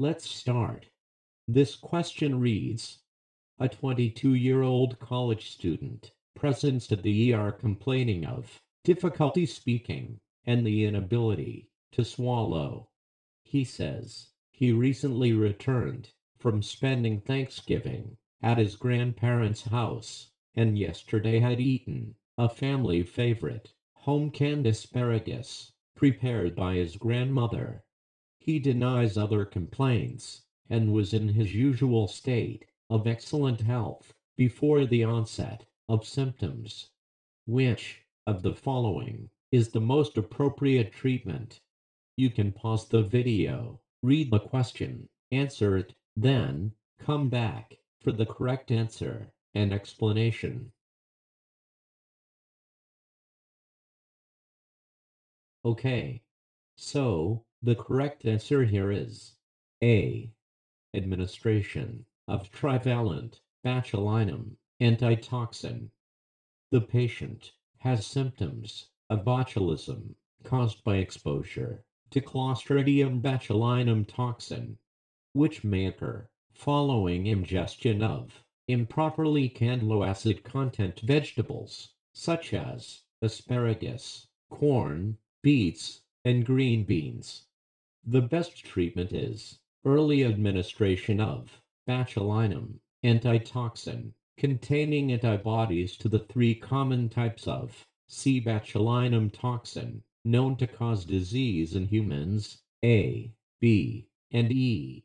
Let's start. This question reads A 22 year old college student presents at the ER complaining of difficulty speaking and the inability to swallow. He says he recently returned from spending Thanksgiving at his grandparents' house and yesterday had eaten a family favorite, home canned asparagus, prepared by his grandmother. He denies other complaints and was in his usual state of excellent health before the onset of symptoms. Which of the following is the most appropriate treatment? You can pause the video, read the question, answer it, then come back for the correct answer and explanation. Okay. So, the correct answer here is A. Administration of trivalent botulinum antitoxin. The patient has symptoms of botulism caused by exposure to Clostridium botulinum toxin, which may occur following ingestion of improperly canned low acid content vegetables, such as asparagus, corn, beets, and green beans. The best treatment is early administration of botulinum antitoxin containing antibodies to the three common types of C. botulinum toxin known to cause disease in humans A, B, and E.